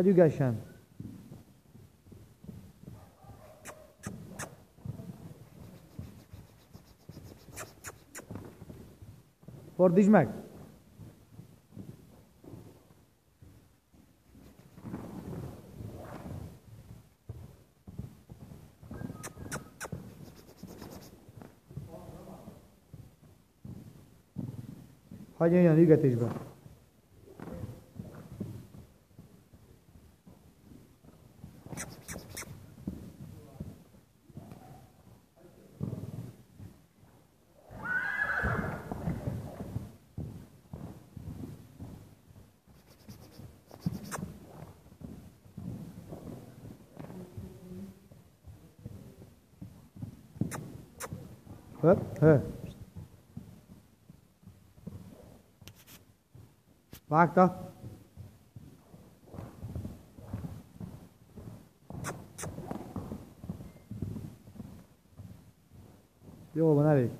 Hagy ügessen. Fordítsd meg! Hagyj jöjjön ügetésbe. Hớp, hơ. Bác đó. Yo, Bonadec.